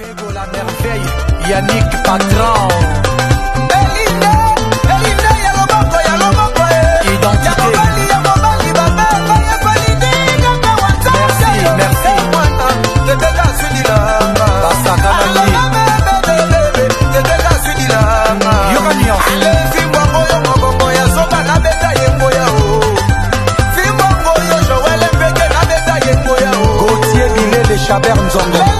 Fego la merveille, Yannick Patron. Belinda, Belinda, yaloboko, yaloboko, eh. identité. Chabert Nzongo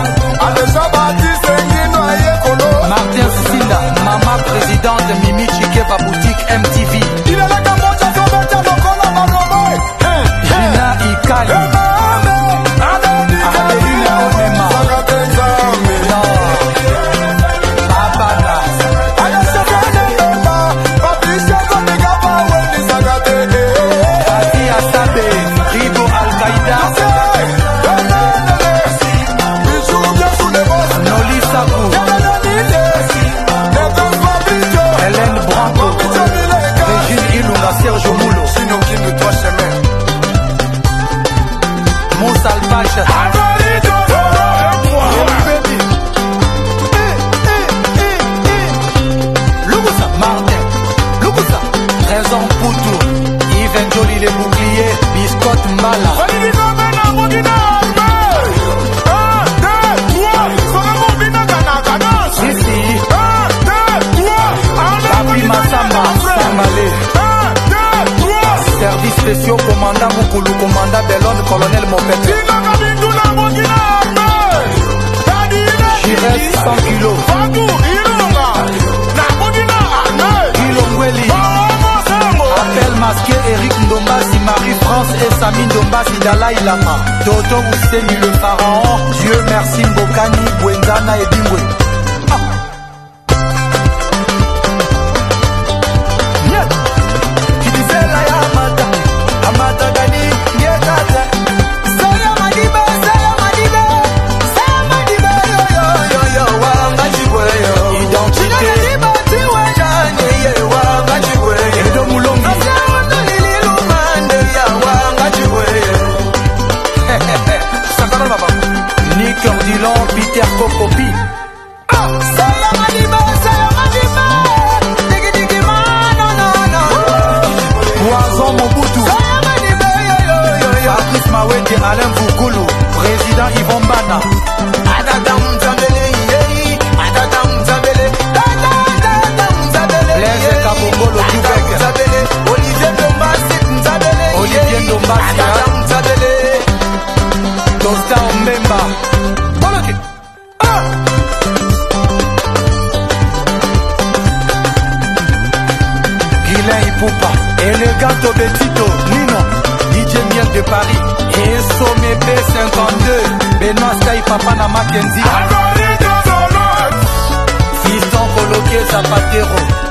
Moussalvache. Lukusa, Martin, Lukusa, Trésor Poutou, Yves Jolie les boucliers, Biscotte Mala. spéciaux commandant Boukoulou, commandant Bellone, colonel Mopete. J'irai 100 kilos. Ilongweli. Appel masqué Eric Ndombasi, Marie-France et Sami Ndombasi, Dalai Lama. Toto Ousseni, le pharaon. Dieu merci Mbokani, Bwenzana et Bingwe. peter kokobi poison mobutu akis mawete alain vukulu président ivombana Alain Ipupa Elegato Betito Nino DJ Miel de Paris Esome B52 Benoît Sky Papa na Mackenzie Fiston Coloqué Zapatero